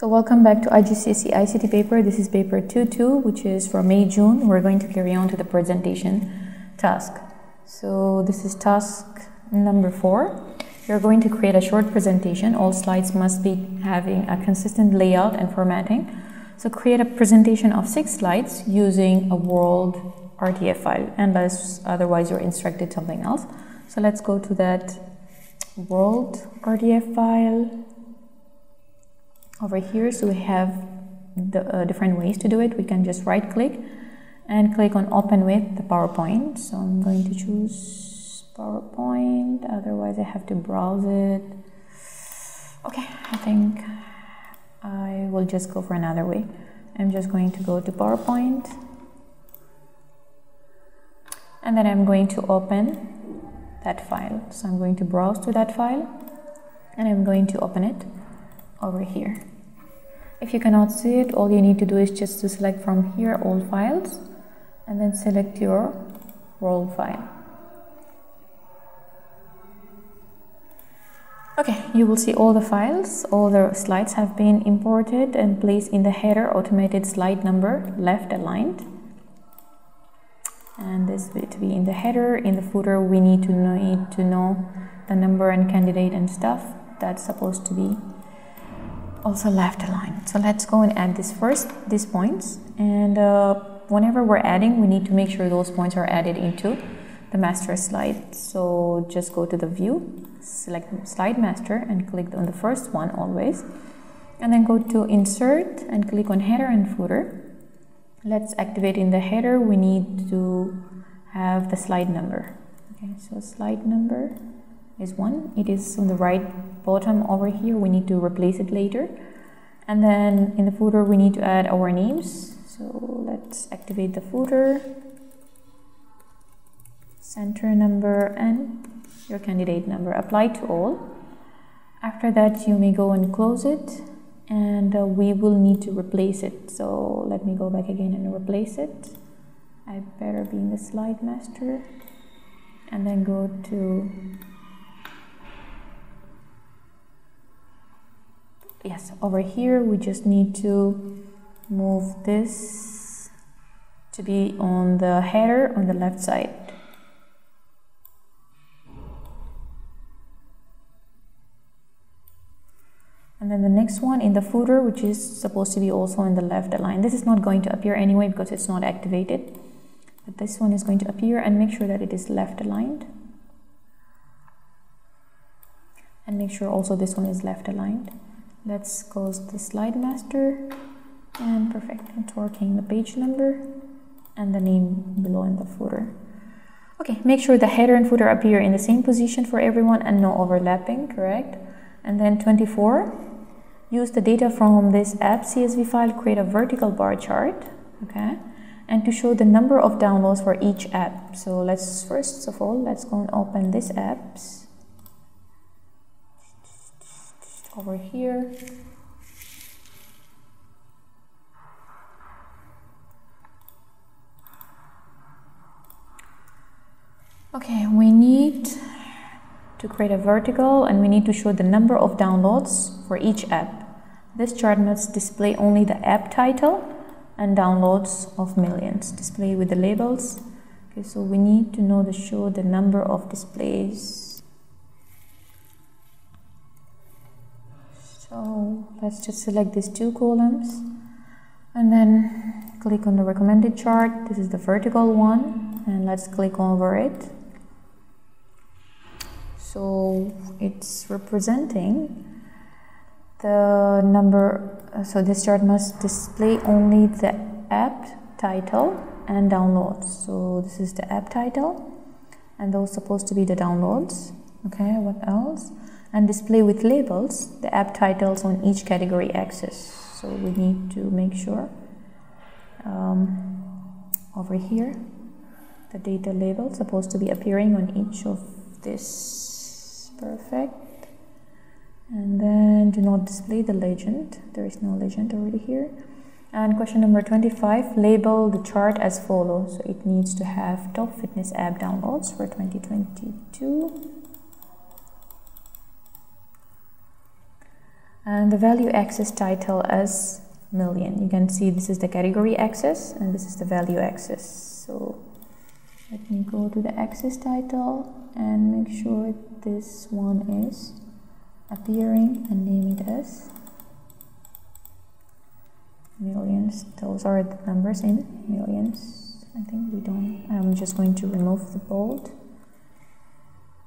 So welcome back to IGCSE ICT paper. This is paper 2-2, which is for May-June. We're going to carry on to the presentation task. So this is task number 4. You're going to create a short presentation. All slides must be having a consistent layout and formatting. So create a presentation of six slides using a world RTF file, unless otherwise you're instructed something else. So let's go to that world RTF file over here so we have the uh, different ways to do it. We can just right click and click on open with the PowerPoint. So I'm going to choose PowerPoint otherwise I have to browse it. Okay I think I will just go for another way. I'm just going to go to PowerPoint. And then I'm going to open that file. So I'm going to browse to that file and I'm going to open it over here if you cannot see it, all you need to do is just to select from here all files and then select your Word file. Okay, you will see all the files, all the slides have been imported and placed in the header automated slide number left aligned. And this to be in the header, in the footer we need to know, need to know the number and candidate and stuff that's supposed to be also left aligned. So let's go and add this first, these points. And uh, whenever we're adding, we need to make sure those points are added into the master slide. So just go to the view, select slide master and click on the first one always. And then go to insert and click on header and footer. Let's activate in the header, we need to have the slide number. Okay, so slide number is 1. It is on the right bottom over here. We need to replace it later. And then in the footer, we need to add our names. So let's activate the footer, center number, and your candidate number. Apply to all. After that, you may go and close it and uh, we will need to replace it. So let me go back again and replace it. I better be in the slide master and then go to yes over here we just need to move this to be on the header on the left side. And then the next one in the footer which is supposed to be also in the left line. This is not going to appear anyway because it's not activated. But this one is going to appear and make sure that it is left aligned. And make sure also this one is left aligned let's close the slide master. And perfect. It's working the page number and the name below in the footer. Okay make sure the header and footer appear in the same position for everyone and no overlapping correct? And then 24 use the data from this app csv file create a vertical bar chart okay? And to show the number of downloads for each app. So let's first of all let's go and open this apps over here. Okay, we need to create a vertical and we need to show the number of downloads for each app. This chart must display only the app title and downloads of millions. Display with the labels. Okay, so we need to know the show the number of displays let's just select these two columns and then click on the recommended chart. This is the vertical one and let's click over it. So it's representing the number, uh, so this chart must display only the app title and downloads. So this is the app title and those supposed to be the downloads. Okay, what else? And display with labels the app titles on each category axis. So we need to make sure um, over here the data label supposed to be appearing on each of this. Perfect. And then do not display the legend. There is no legend already here. And question number 25, label the chart as follows. So it needs to have top fitness app downloads for 2022 and the value axis title as million. You can see this is the category axis and this is the value axis. So let me go to the axis title and make sure this one is appearing and name it as millions. Those are the numbers in millions. I think we don't, I'm just going to remove the bold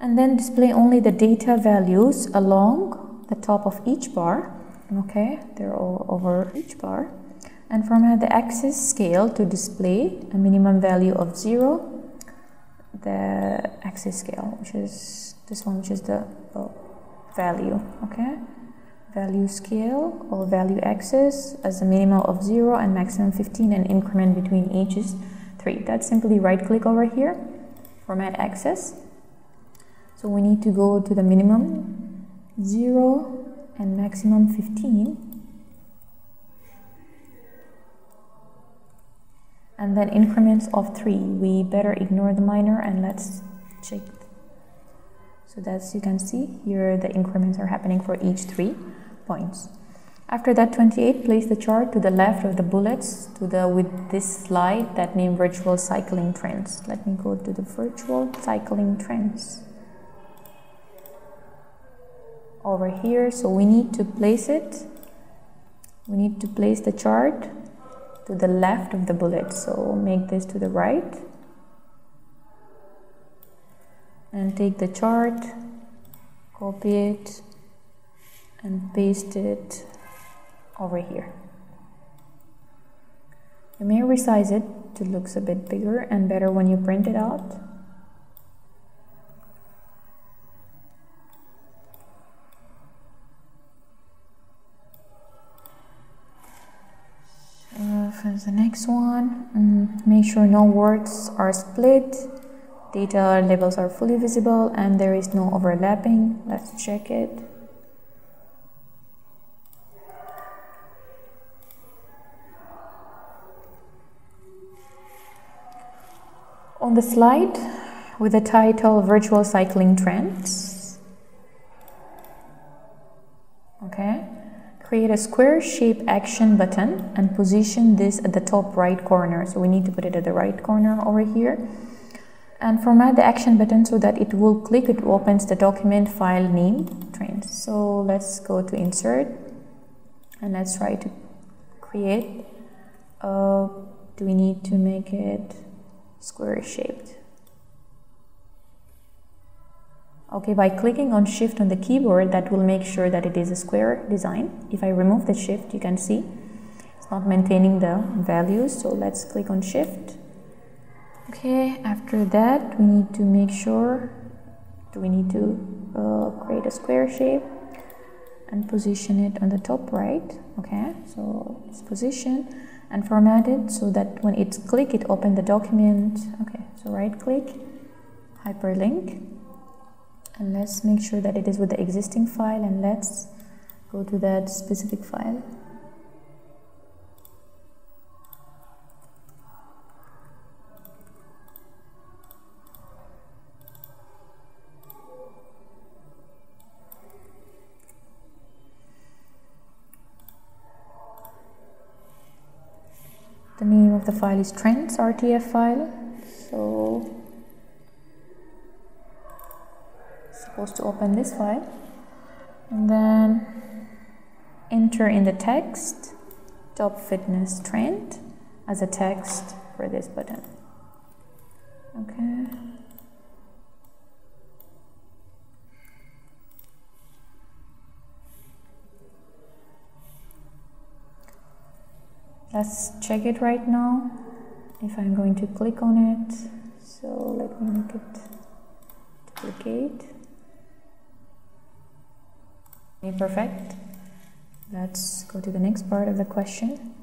and then display only the data values along the top of each bar okay they're all over each bar and format the axis scale to display a minimum value of zero the axis scale which is this one which is the oh, value okay? Value scale or value axis as a minimum of 0 and maximum 15 and increment between each is 3 that's simply right click over here format axis. So we need to go to the minimum 0 and maximum 15 and then increments of 3 we better ignore the minor and let's check. So that's you can see here the increments are happening for each 3 points. After that 28 place the chart to the left of the bullets to the with this slide that name virtual cycling trends. Let me go to the virtual cycling trends over here. So we need to place it. We need to place the chart to the left of the bullet. So make this to the right. And take the chart copy it and paste it over here. You may resize it to looks a bit bigger and better when you print it out the next one. Mm, make sure no words are split. Data labels are fully visible and there is no overlapping. Let's check it. On the slide with the title virtual cycling trends create a square shape action button and position this at the top right corner. So we need to put it at the right corner over here. And format the action button so that it will click, it opens the document file name trends. So let's go to insert and let's try to create. Uh, do we need to make it square shaped? Okay, by clicking on shift on the keyboard, that will make sure that it is a square design. If I remove the shift, you can see it's not maintaining the values. So let's click on shift. Okay, after that, we need to make sure, do we need to uh, create a square shape and position it on the top right. Okay, so it's position and format it so that when it's click, it open the document. Okay, so right click, hyperlink and let's make sure that it is with the existing file and let's go to that specific file. The name of the file is trends rtf file supposed to open this file. And then enter in the text top fitness trend as a text for this button. Okay. Let's check it right now. If I'm going to click on it so let me make it duplicate perfect. Let's go to the next part of the question.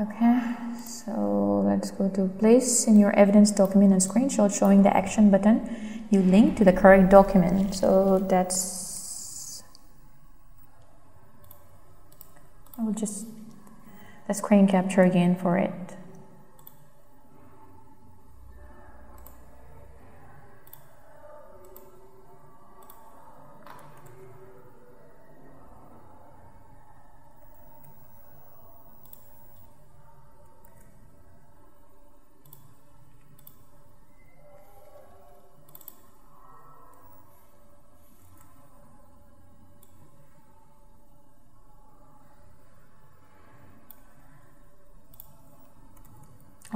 Okay, so let's go to place in your evidence document a screenshot showing the action button you link to the correct document. So that's, I will just, the screen capture again for it.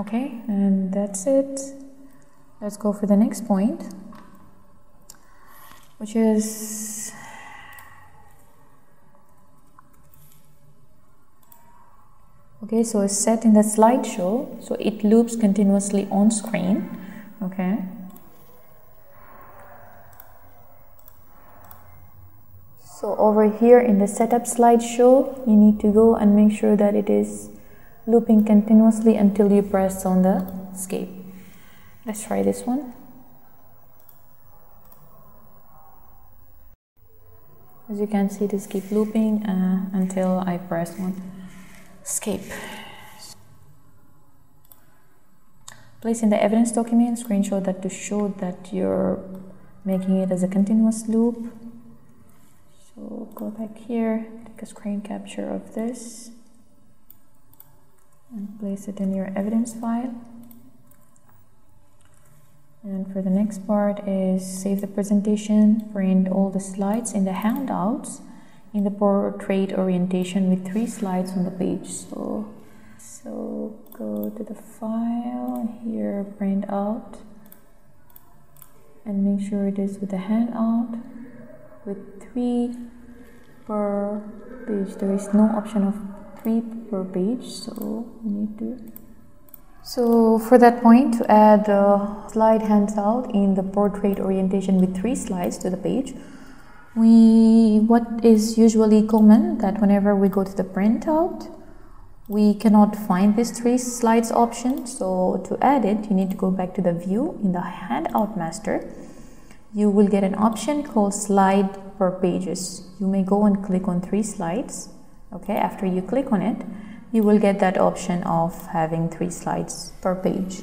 Okay, and that's it. Let's go for the next point, which is okay so it's set in the slideshow so it loops continuously on screen okay so over here in the setup slideshow you need to go and make sure that it is looping continuously until you press on the escape let's try this one as you can see this keep looping uh, until I press on escape. Place in the evidence document, screenshot that to show that you're making it as a continuous loop. So go back here, take a screen capture of this and place it in your evidence file. And for the next part is save the presentation, print all the slides in the handouts in the portrait orientation with three slides on the page. So, so go to the file here, print out, and make sure it is with the handout with three per page. There is no option of three per page, so you need to. So for that point, to add the slide handout in the portrait orientation with three slides to the page, we what is usually common that whenever we go to the printout we cannot find this three slides option so to add it you need to go back to the view in the handout master. You will get an option called slide per pages. You may go and click on three slides okay after you click on it you will get that option of having three slides per page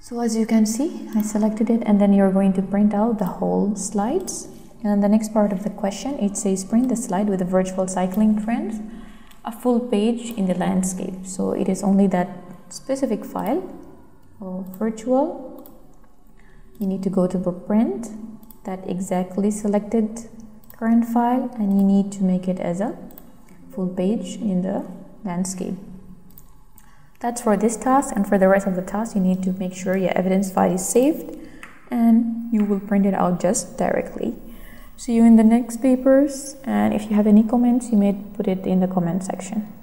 so as you can see I selected it and then you're going to print out the whole slides and the next part of the question, it says print the slide with the virtual cycling trends, a full page in the landscape. So it is only that specific file, or virtual. You need to go to the print, that exactly selected current file, and you need to make it as a full page in the landscape. That's for this task and for the rest of the tasks you need to make sure your evidence file is saved and you will print it out just directly. See you in the next papers and if you have any comments you may put it in the comment section.